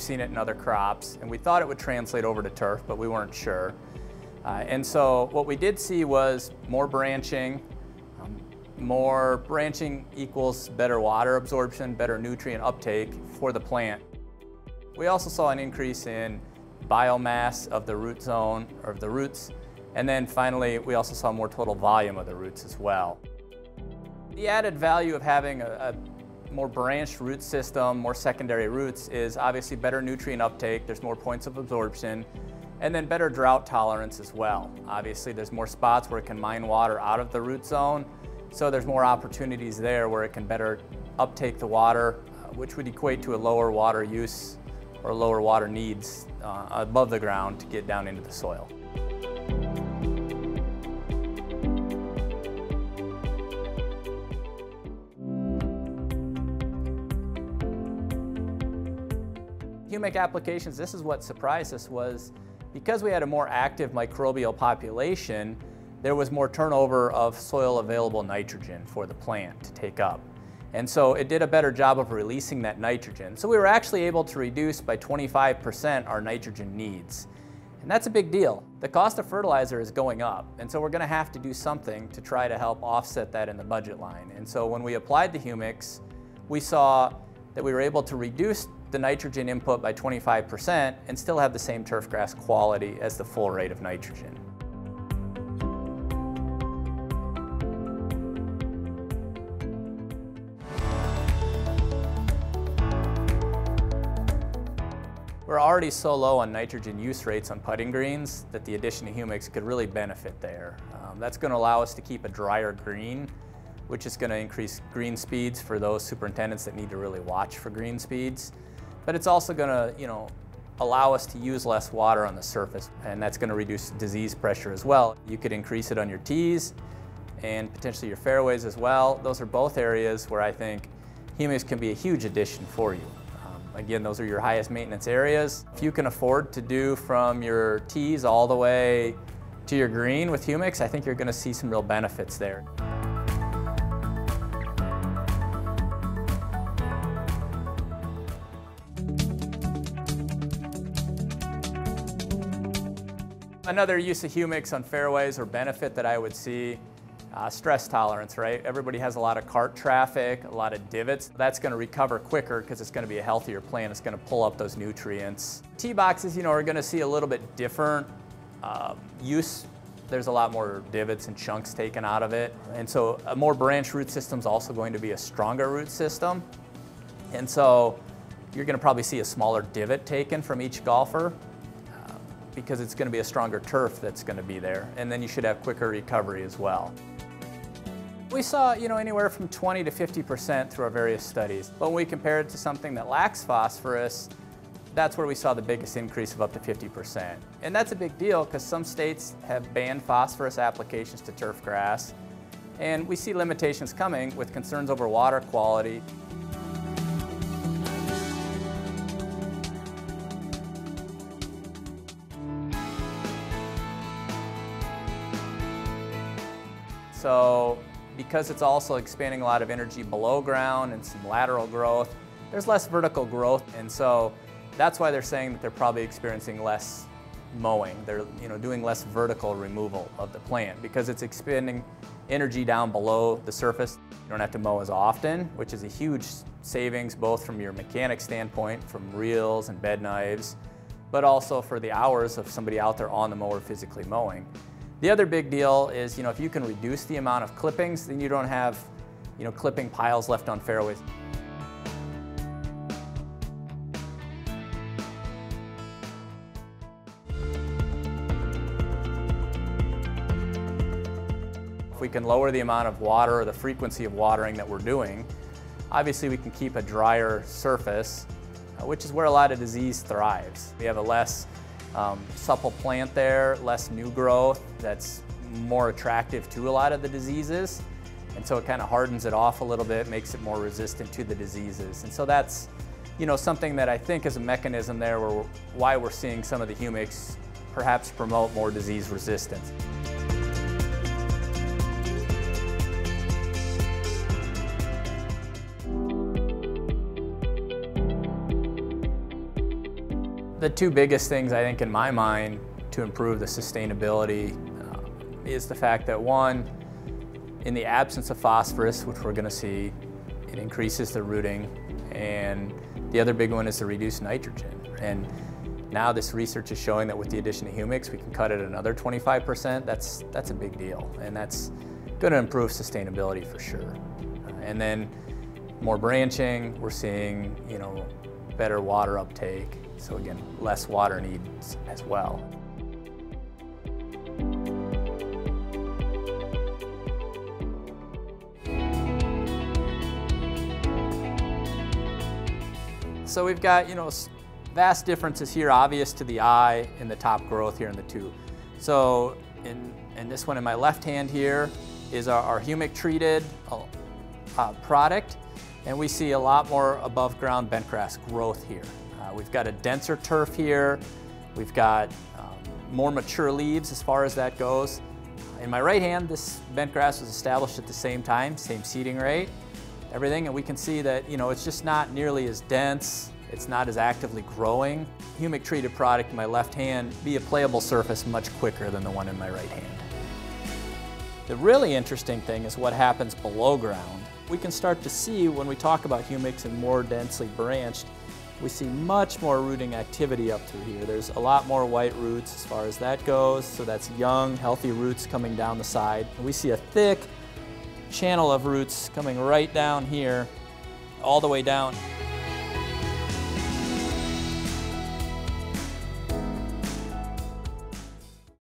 seen it in other crops, and we thought it would translate over to turf, but we weren't sure. Uh, and so what we did see was more branching, um, more branching equals better water absorption, better nutrient uptake for the plant. We also saw an increase in biomass of the root zone, or of the roots, and then finally we also saw more total volume of the roots as well. The added value of having a, a more branched root system, more secondary roots is obviously better nutrient uptake, there's more points of absorption, and then better drought tolerance as well. Obviously there's more spots where it can mine water out of the root zone, so there's more opportunities there where it can better uptake the water, uh, which would equate to a lower water use or lower water needs uh, above the ground to get down into the soil. Humic applications, this is what surprised us was because we had a more active microbial population, there was more turnover of soil available nitrogen for the plant to take up. And so it did a better job of releasing that nitrogen. So we were actually able to reduce by 25% our nitrogen needs. And that's a big deal. The cost of fertilizer is going up, and so we're gonna have to do something to try to help offset that in the budget line. And so when we applied the humics, we saw that we were able to reduce the nitrogen input by 25% and still have the same turf grass quality as the full rate of nitrogen. We're already so low on nitrogen use rates on putting greens that the addition of humics could really benefit there. Um, that's going to allow us to keep a drier green, which is going to increase green speeds for those superintendents that need to really watch for green speeds. But it's also going to, you know, allow us to use less water on the surface, and that's going to reduce disease pressure as well. You could increase it on your tees and potentially your fairways as well. Those are both areas where I think humics can be a huge addition for you. Um, again, those are your highest maintenance areas. If you can afford to do from your tees all the way to your green with humics, I think you're gonna see some real benefits there. Another use of humics on fairways or benefit that I would see uh, stress tolerance, right? Everybody has a lot of cart traffic, a lot of divots. That's going to recover quicker because it's going to be a healthier plant. It's going to pull up those nutrients. Tee boxes, you know, are going to see a little bit different uh, use. There's a lot more divots and chunks taken out of it. And so a more branched root system is also going to be a stronger root system. And so you're going to probably see a smaller divot taken from each golfer uh, because it's going to be a stronger turf that's going to be there. And then you should have quicker recovery as well. We saw, you know, anywhere from 20 to 50% through our various studies. But when we compared it to something that lacks phosphorus, that's where we saw the biggest increase of up to 50%. And that's a big deal because some states have banned phosphorus applications to turf grass. And we see limitations coming with concerns over water quality. So because it's also expanding a lot of energy below ground and some lateral growth, there's less vertical growth. And so that's why they're saying that they're probably experiencing less mowing. They're you know, doing less vertical removal of the plant because it's expending energy down below the surface. You don't have to mow as often, which is a huge savings both from your mechanic standpoint, from reels and bed knives, but also for the hours of somebody out there on the mower physically mowing. The other big deal is, you know, if you can reduce the amount of clippings, then you don't have, you know, clipping piles left on fairways. If we can lower the amount of water or the frequency of watering that we're doing, obviously we can keep a drier surface, uh, which is where a lot of disease thrives. We have a less um, supple plant there, less new growth that's more attractive to a lot of the diseases. And so it kind of hardens it off a little bit, makes it more resistant to the diseases. And so that's you know, something that I think is a mechanism there where why we're seeing some of the humics perhaps promote more disease resistance. The two biggest things I think in my mind to improve the sustainability uh, is the fact that one, in the absence of phosphorus, which we're going to see, it increases the rooting, and the other big one is to reduce nitrogen. And now this research is showing that with the addition of humics, we can cut it another 25%. That's, that's a big deal, and that's going to improve sustainability for sure. And then more branching, we're seeing, you know, better water uptake. So again, less water needs as well. So we've got, you know, vast differences here, obvious to the eye in the top growth here in the two. So in, in this one in my left hand here is our, our humic treated uh, uh, product. And we see a lot more above ground bentgrass growth here. Uh, we've got a denser turf here. We've got um, more mature leaves as far as that goes. In my right hand, this bentgrass was established at the same time, same seeding rate everything, and we can see that you know it's just not nearly as dense, it's not as actively growing. Humic treated product in my left hand be a playable surface much quicker than the one in my right hand. The really interesting thing is what happens below ground. We can start to see when we talk about humics and more densely branched, we see much more rooting activity up through here. There's a lot more white roots as far as that goes, so that's young, healthy roots coming down the side. We see a thick, channel of roots coming right down here, all the way down.